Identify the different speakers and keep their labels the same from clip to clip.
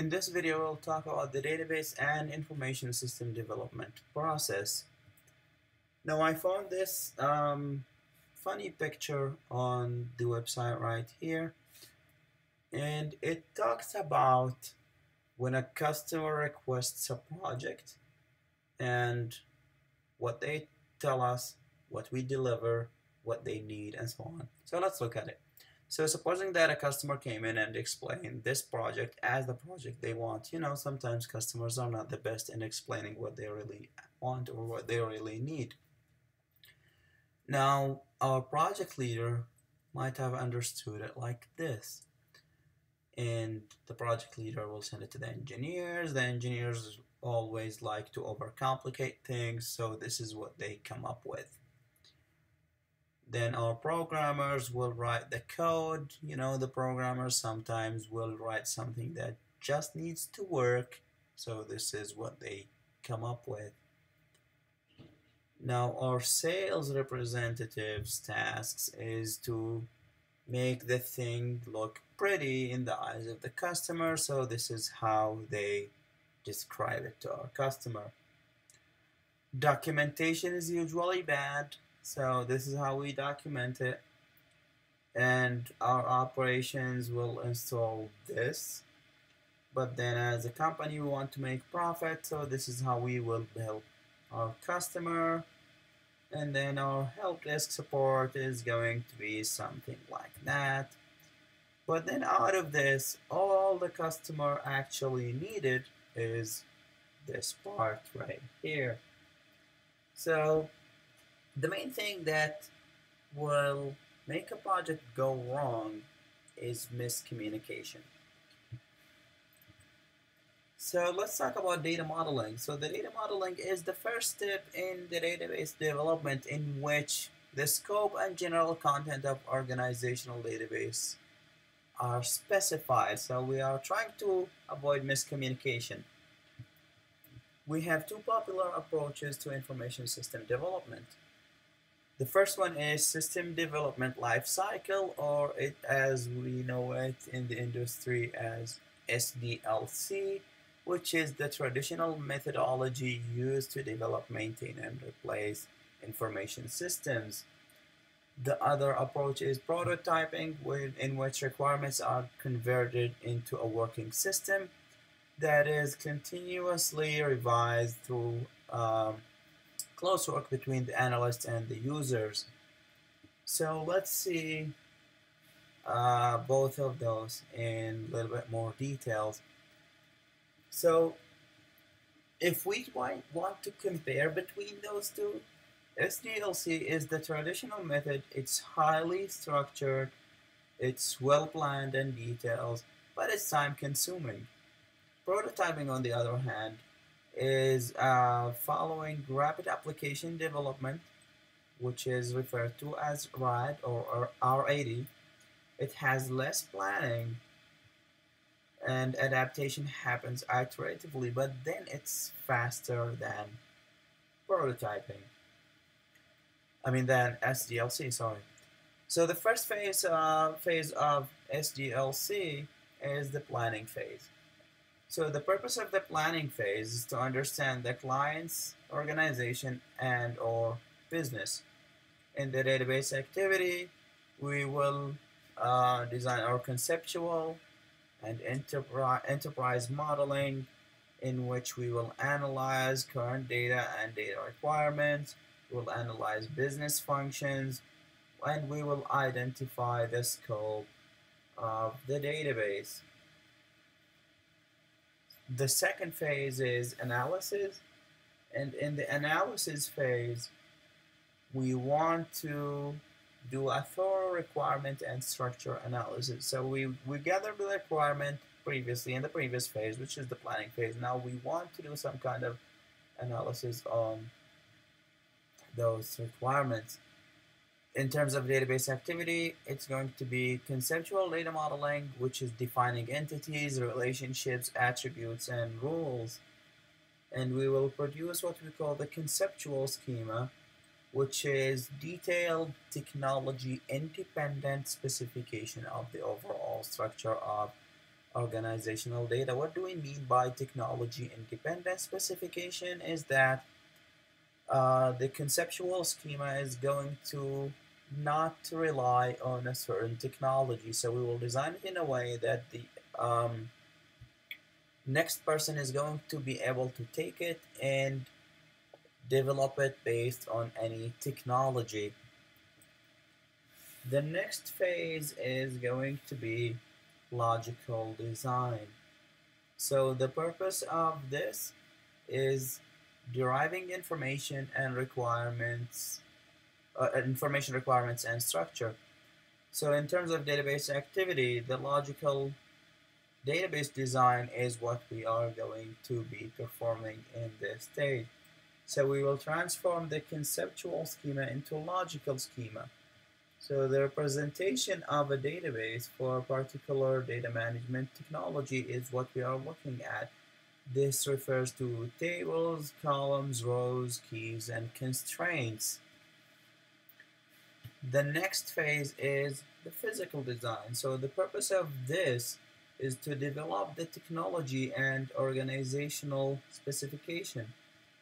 Speaker 1: In this video, we'll talk about the database and information system development process. Now, I found this um, funny picture on the website right here, and it talks about when a customer requests a project and what they tell us, what we deliver, what they need, and so on. So let's look at it. So supposing that a customer came in and explained this project as the project they want, you know, sometimes customers are not the best in explaining what they really want or what they really need. Now, our project leader might have understood it like this. And the project leader will send it to the engineers. The engineers always like to overcomplicate things, so this is what they come up with then our programmers will write the code. You know the programmers sometimes will write something that just needs to work. So this is what they come up with. Now our sales representatives tasks is to make the thing look pretty in the eyes of the customer. So this is how they describe it to our customer. Documentation is usually bad so this is how we document it. And our operations will install this. But then as a company, we want to make profit. So this is how we will help our customer. And then our help desk support is going to be something like that. But then out of this, all the customer actually needed is this part right here. So the main thing that will make a project go wrong is miscommunication. So let's talk about data modeling. So the data modeling is the first step in the database development in which the scope and general content of organizational database are specified. So we are trying to avoid miscommunication. We have two popular approaches to information system development. The first one is System Development Life Cycle, or it, as we know it in the industry as SDLC, which is the traditional methodology used to develop, maintain, and replace information systems. The other approach is prototyping, in which requirements are converted into a working system that is continuously revised through um, close work between the analysts and the users. So let's see uh, both of those in a little bit more details. So if we want to compare between those two, SDLC is the traditional method. It's highly structured, it's well planned and detailed, but it's time consuming. Prototyping, on the other hand, is uh, following rapid application development, which is referred to as RAD or, or RAD. It has less planning and adaptation happens iteratively, but then it's faster than prototyping. I mean, than SDLC, sorry. So the first phase, uh, phase of SDLC is the planning phase. So the purpose of the planning phase is to understand the client's organization and or business. In the database activity, we will uh, design our conceptual and enterpri enterprise modeling in which we will analyze current data and data requirements, we'll analyze business functions, and we will identify the scope of the database. The second phase is analysis. And in the analysis phase, we want to do a thorough requirement and structure analysis. So we, we gathered the requirement previously in the previous phase, which is the planning phase. Now we want to do some kind of analysis on those requirements. In terms of database activity, it's going to be conceptual data modeling, which is defining entities, relationships, attributes, and rules. And we will produce what we call the conceptual schema, which is detailed technology independent specification of the overall structure of organizational data. What do we mean by technology independent specification is that uh, the conceptual schema is going to not rely on a certain technology. So we will design it in a way that the um, next person is going to be able to take it and develop it based on any technology. The next phase is going to be logical design. So the purpose of this is deriving information and requirements, uh, information requirements and structure. So in terms of database activity, the logical database design is what we are going to be performing in this stage. So we will transform the conceptual schema into a logical schema. So the representation of a database for a particular data management technology is what we are looking at. This refers to tables, columns, rows, keys, and constraints. The next phase is the physical design. So the purpose of this is to develop the technology and organizational specification.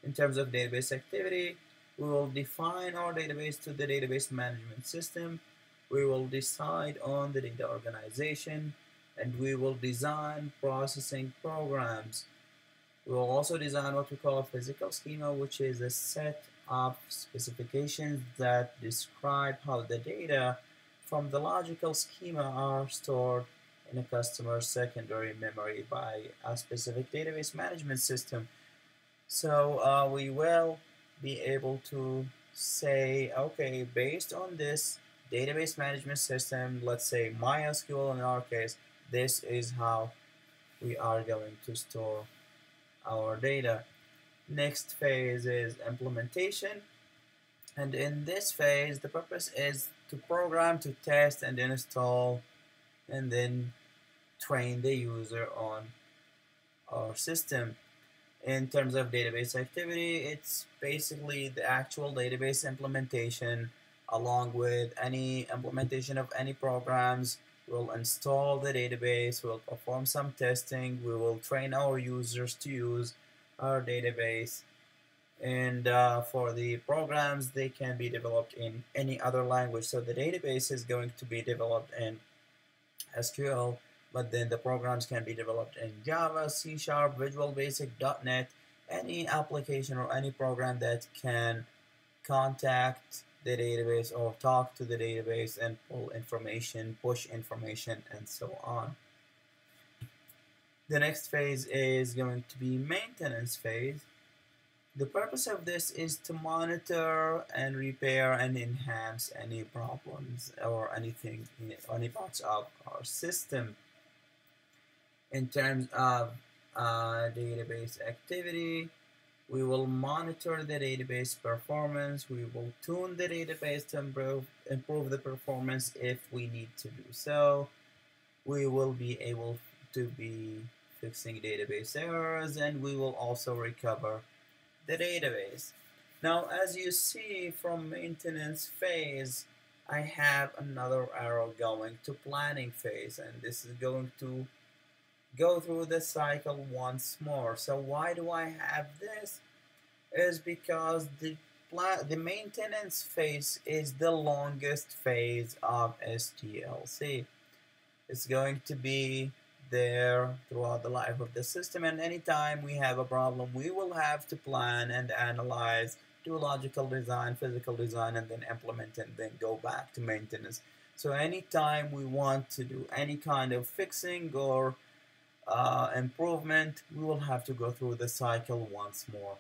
Speaker 1: In terms of database activity, we will define our database to the database management system. We will decide on the data organization and we will design processing programs. We will also design what we call a physical schema, which is a set of specifications that describe how the data from the logical schema are stored in a customer's secondary memory by a specific database management system. So uh, we will be able to say, okay, based on this database management system, let's say MySQL in our case, this is how we are going to store our data. Next phase is implementation. And in this phase, the purpose is to program, to test, and install, and then train the user on our system. In terms of database activity, it's basically the actual database implementation along with any implementation of any programs. We'll install the database, we'll perform some testing, we will train our users to use our database. And uh, for the programs, they can be developed in any other language. So the database is going to be developed in SQL, but then the programs can be developed in Java, C Sharp, Visual Basic, .NET, any application or any program that can contact the database or talk to the database and pull information, push information, and so on. The next phase is going to be maintenance phase. The purpose of this is to monitor and repair and enhance any problems or anything, any parts of our system in terms of uh, database activity. We will monitor the database performance. We will tune the database to improve, improve the performance if we need to do so. We will be able to be fixing database errors and we will also recover the database. Now as you see from maintenance phase I have another arrow going to planning phase and this is going to go through the cycle once more. So why do I have this? Is because the the maintenance phase is the longest phase of SDLC. It's going to be there throughout the life of the system and anytime we have a problem we will have to plan and analyze do logical design physical design and then implement and then go back to maintenance so anytime we want to do any kind of fixing or Uh, improvement, we will have to go through the cycle once more.